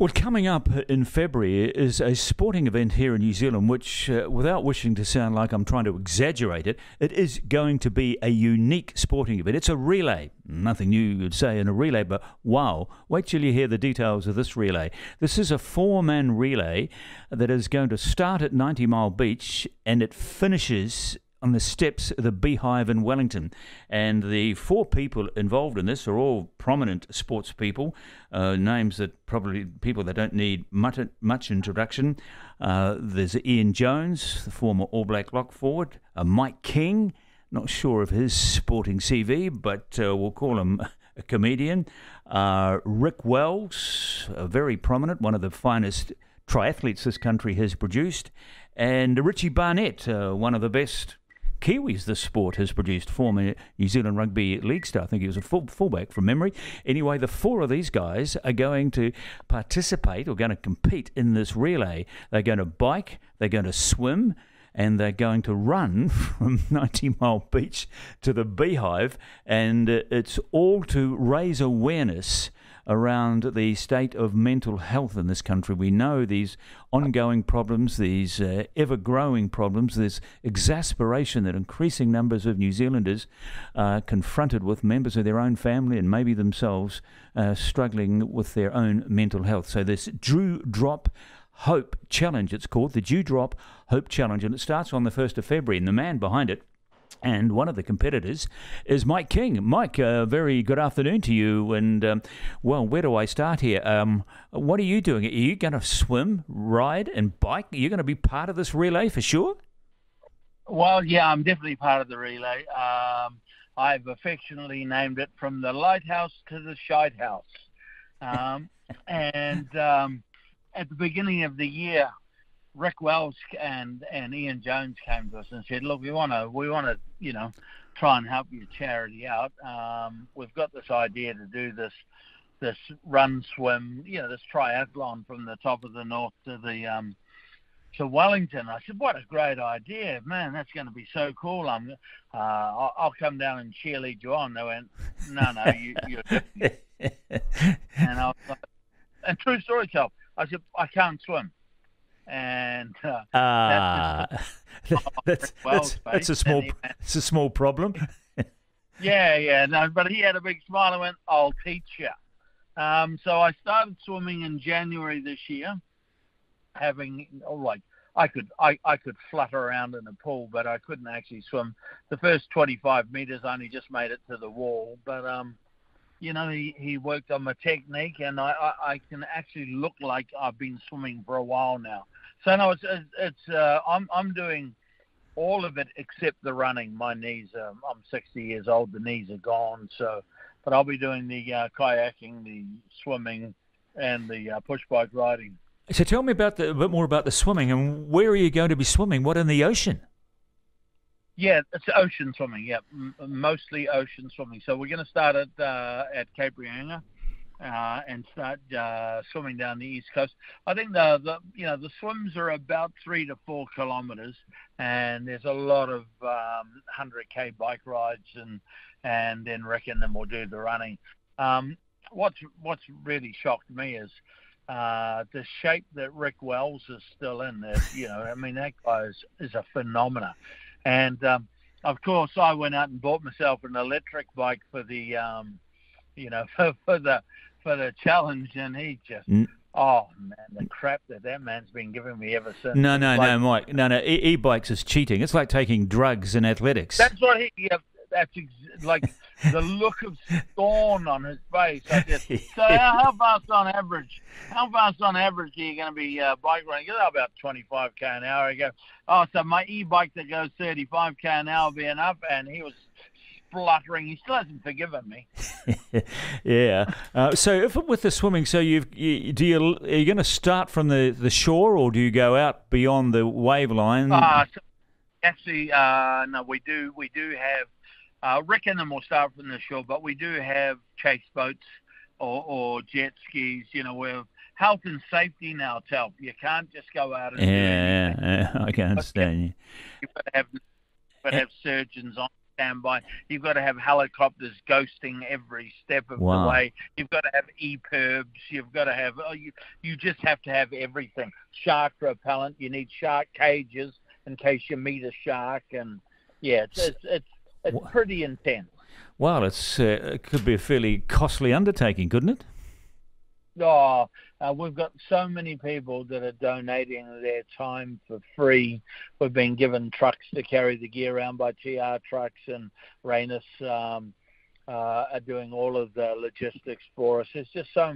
Well, coming up in February is a sporting event here in New Zealand, which, uh, without wishing to sound like I'm trying to exaggerate it, it is going to be a unique sporting event. It's a relay. Nothing new you'd say in a relay, but wow, wait till you hear the details of this relay. This is a four man relay that is going to start at 90 Mile Beach and it finishes on the steps of the Beehive in Wellington. And the four people involved in this are all prominent sports people, uh, names that probably people that don't need much, much introduction. Uh, there's Ian Jones, the former All Black lock forward, uh, Mike King, not sure of his sporting CV, but uh, we'll call him a comedian. Uh, Rick Wells, a very prominent, one of the finest triathletes this country has produced. And Richie Barnett, uh, one of the best Kiwis this sport has produced. Former New Zealand Rugby League star, I think he was a full, fullback from memory. Anyway, the four of these guys are going to participate or going to compete in this relay. They're going to bike, they're going to swim, and they're going to run from 90 Mile Beach to the Beehive, and uh, it's all to raise awareness around the state of mental health in this country. We know these ongoing problems, these uh, ever growing problems, this exasperation that increasing numbers of New Zealanders are confronted with members of their own family and maybe themselves uh, struggling with their own mental health. So, this Dew Drop Hope Challenge, it's called the Dew Drop Hope Challenge, and it starts on the 1st of February. And the man behind it, and one of the competitors is Mike King. Mike, uh, very good afternoon to you. And, um, well, where do I start here? Um, what are you doing? Are you going to swim, ride, and bike? Are you going to be part of this relay for sure? Well, yeah, I'm definitely part of the relay. Um, I've affectionately named it From the Lighthouse to the Shite House. Um, and um, at the beginning of the year, Rick Wells and and Ian Jones came to us and said, "Look, we want to we want to you know try and help your charity out. Um, we've got this idea to do this this run swim, you know, this triathlon from the top of the north to the um, to Wellington." I said, "What a great idea, man! That's going to be so cool. I'm uh, I'll, I'll come down and cheerlead you on." They went, "No, no, you, you're." and I was like, and true story, tell. I said, "I can't swim." And uh, uh, that's, that's, that's, a small it's a small problem. yeah, yeah, no, but he had a big smile and went, "I'll teach you." Um, so I started swimming in January this year, having oh, like I could I, I could flutter around in a pool, but I couldn't actually swim. The first 25 meters I only just made it to the wall, but um, you know, he, he worked on my technique, and I, I, I can actually look like I've been swimming for a while now. So no, it's it's uh, I'm I'm doing all of it except the running. My knees, um, I'm 60 years old. The knees are gone. So, but I'll be doing the uh, kayaking, the swimming, and the uh, push bike riding. So tell me about the, a bit more about the swimming and where are you going to be swimming? What in the ocean? Yeah, it's ocean swimming. Yeah, M- mostly ocean swimming. So we're going to start at uh, at Cape Reinga uh, and start uh, swimming down the east coast. I think the, the you know the swims are about three to four kilometres, and there's a lot of um, 100k bike rides, and and then reckon then we'll do the running. Um, what's what's really shocked me is uh, the shape that Rick Wells is still in. That you know, I mean, that guy is, is a phenomena, and um, of course, I went out and bought myself an electric bike for the, um, you know, for, for the for the challenge, and he just. Mm. Oh man, the crap that that man's been giving me ever since. No, no, like, no, Mike. No, no. E- bikes is cheating. It's like taking drugs in athletics. That's what he. Yeah, that's ex- like the look of scorn on his face. I just, so how fast on average? How fast on average are you going to be uh, bike running? You know, about 25 k an hour. I go, oh, so my e-bike that goes 35 k an hour will be enough, and he was spluttering. He still hasn't forgiven me. yeah. Uh, so, if with the swimming, so you've you, do you are you going to start from the, the shore, or do you go out beyond the wave line? Uh, so actually, uh, no, we do we do have. Uh, Rick and them will start from the shore, but we do have chase boats or, or jet skis. You know, we're health and safety now. Tell you can't just go out and yeah, yeah, yeah, I can understand you. You better have, better have surgeons on standby. You've got to have helicopters ghosting every step of wow. the way. You've got to have EPIRBs. You've got to have. Oh, you you just have to have everything. Shark repellent. You need shark cages in case you meet a shark. And yeah, it's it's it's, it's pretty intense. Well, it's uh, it could be a fairly costly undertaking, couldn't it? Oh, uh, we've got so many people that are donating their time for free. We've been given trucks to carry the gear around by TR Trucks and Rainus. Um, uh, are doing all of the logistics for us. There's just so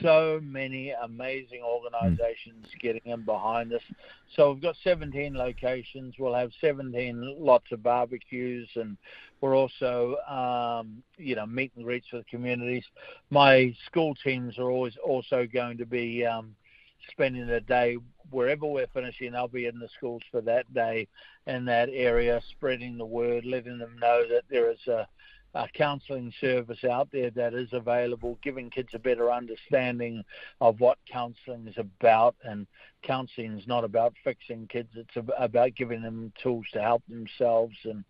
so many amazing organisations mm. getting in behind us. So we've got 17 locations. We'll have 17 lots of barbecues, and we're also um, you know meet and greets with communities. My school teams are always also going to be. Um, spending the day wherever we're finishing, I'll be in the schools for that day in that area, spreading the word, letting them know that there is a uh, counselling service out there that is available, giving kids a better understanding of what counselling is about. And counselling is not about fixing kids; it's about giving them tools to help themselves and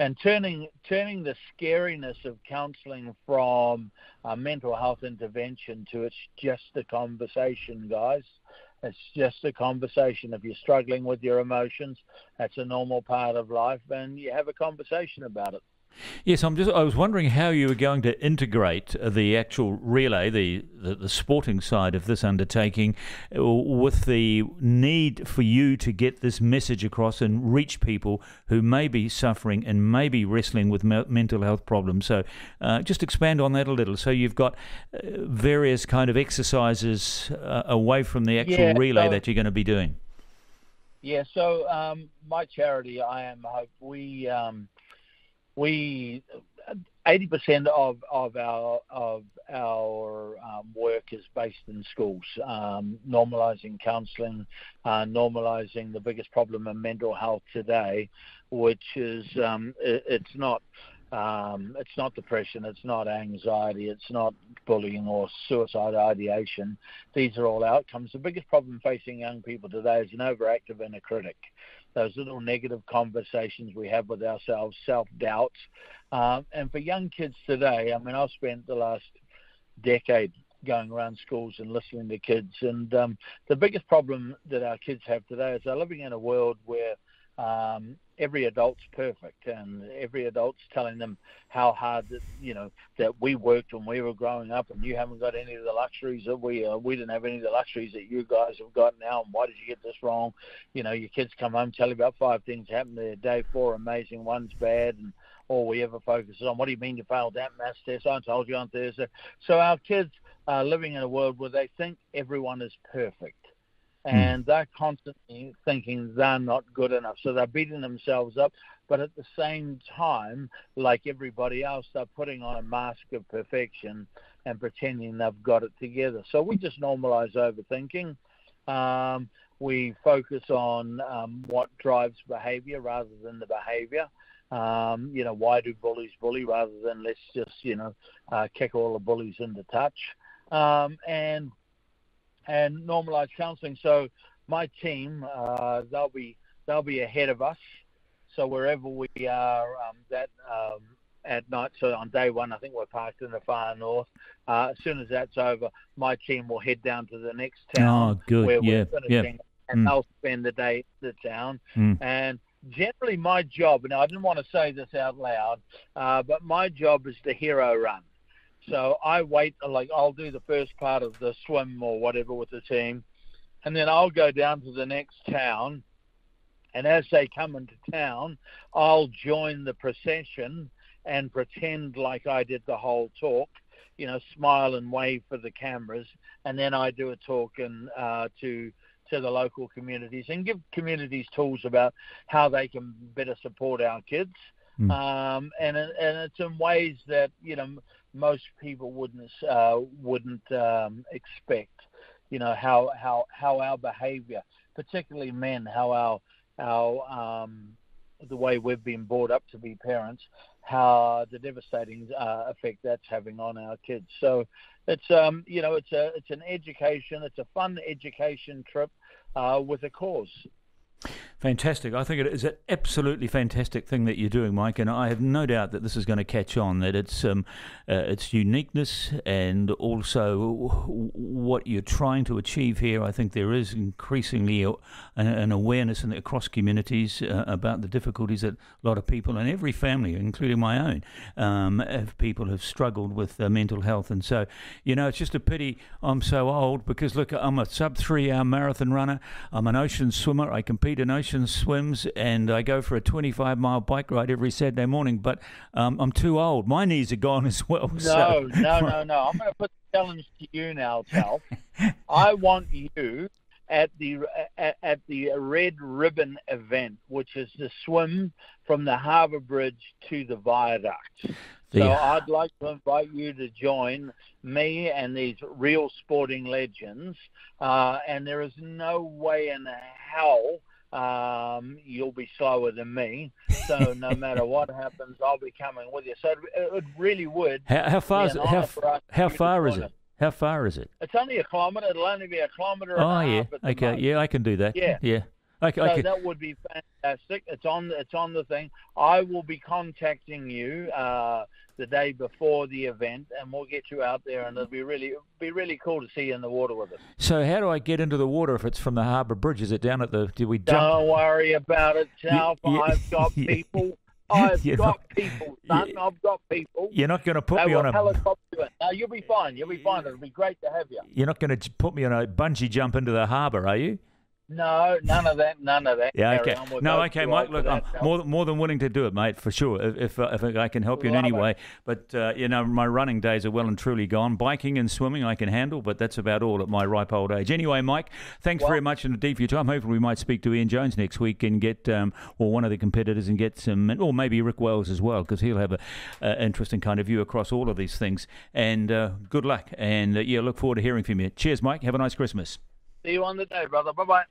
and turning turning the scariness of counselling from a mental health intervention to it's just a conversation, guys. It's just a conversation. If you're struggling with your emotions, that's a normal part of life, and you have a conversation about it. Yes, I'm just. I was wondering how you were going to integrate the actual relay, the, the, the sporting side of this undertaking, uh, with the need for you to get this message across and reach people who may be suffering and may be wrestling with me- mental health problems. So, uh, just expand on that a little. So, you've got uh, various kind of exercises uh, away from the actual yeah, relay so, that you're going to be doing. Yeah. So, um, my charity, I Am Hope, we. Um, we 80% of, of our of our um, work is based in schools, um, normalising counselling, uh, normalising the biggest problem in mental health today, which is um, it, it's not um, it's not depression, it's not anxiety, it's not bullying or suicide ideation. These are all outcomes. The biggest problem facing young people today is an overactive inner critic those little negative conversations we have with ourselves, self doubts. Um, and for young kids today, I mean, I've spent the last decade going around schools and listening to kids. And um, the biggest problem that our kids have today is they're living in a world where um, every adult's perfect, and every adult's telling them how hard that you know that we worked when we were growing up, and you haven't got any of the luxuries that we uh, we didn't have any of the luxuries that you guys have got now. And why did you get this wrong? You know, your kids come home tell you about five things happened their day, four amazing, one's bad, and all we ever focus on. What do you mean you failed that math test? I told you on Thursday. So our kids are living in a world where they think everyone is perfect Hmm. and they're constantly thinking they're not good enough. So they're beating themselves up, but at the same time, like everybody else, they're putting on a mask of perfection and pretending they've got it together. So we just normalize overthinking. Um, we focus on um, what drives behavior rather than the behavior. Um, you know, why do bullies bully rather than let's just, you know, uh, kick all the bullies into touch. Um, and and normalised counselling. So my team, uh, they'll be they'll be ahead of us. So wherever we are, um, that um, at night. So on day one, I think we're parked in the far north. Uh, as soon as that's over, my team will head down to the next town oh, good. where yeah. we're finishing, yeah. and mm. they'll spend the day in the town. Mm. And generally, my job. and I didn't want to say this out loud, uh, but my job is the hero run. So I wait, like I'll do the first part of the swim or whatever with the team, and then I'll go down to the next town. And as they come into town, I'll join the procession and pretend like I did the whole talk, you know, smile and wave for the cameras, and then I do a talk and uh, to to the local communities and give communities tools about how they can better support our kids. Mm. Um, and and it's in ways that you know most people wouldn't uh, wouldn't um, expect. You know how how how our behaviour, particularly men, how our our um, the way we've been brought up to be parents, how the devastating uh, effect that's having on our kids. So it's um, you know it's a it's an education, it's a fun education trip uh, with a cause. Fantastic. I think it is an absolutely fantastic thing that you're doing, Mike, and I have no doubt that this is going to catch on. That it's um, uh, its uniqueness and also what you're trying to achieve here. I think there is increasingly a, an awareness in across communities uh, about the difficulties that a lot of people and every family, including my own, um, have people have struggled with uh, mental health. And so, you know, it's just a pity I'm so old because look, I'm a sub three hour marathon runner. I'm an ocean swimmer. I compete in ocean swims and I go for a 25 mile bike ride every Saturday morning, but um, I'm too old. My knees are gone as well. No, so. no, no, no. I'm going to put the challenge to you now, Tal. I want you at the at, at, the Red Ribbon event, which is the swim from the Harbour Bridge to the viaduct. So I'd like to invite you to join me and these real sporting legends. Uh, and there is no way in hell um, you'll be slower than me. So no matter what happens, I'll be coming with you. So it, it really would. How, how far is it? How, how far is it? How far is it? It's only a kilometre. It'll only be a kilometre. Oh yeah. Okay. Yeah, I can do that. Yeah. Yeah. Okay, so okay. that would be fantastic. It's on. It's on the thing. I will be contacting you uh, the day before the event, and we'll get you out there, and it'll be really be really cool to see you in the water with us. So, how do I get into the water if it's from the harbour bridge? Is it down at the? Do we jump? Don't worry about it, South. Yeah, I've got people. I've got not, people, son. I've got people. You're not going to put they me on a helicopter. No, you'll be fine. You'll be fine. It'll be great to have you. You're not going to put me on a bungee jump into the harbour, are you? No, none of that. None of that. Yeah, okay. No, okay, Mike. Look, I'm more more than willing to do it, mate, for sure. If if, uh, if I can help you in any way. But uh, you know, my running days are well and truly gone. Biking and swimming I can handle, but that's about all at my ripe old age. Anyway, Mike, thanks well, very much indeed for your time. Hopefully, we might speak to Ian Jones next week and get um, or one of the competitors and get some, or maybe Rick Wells as well, because he'll have a, a, interesting kind of view across all of these things. And uh, good luck. And uh, yeah, look forward to hearing from you. Cheers, Mike. Have a nice Christmas. See you on the day, brother. Bye bye.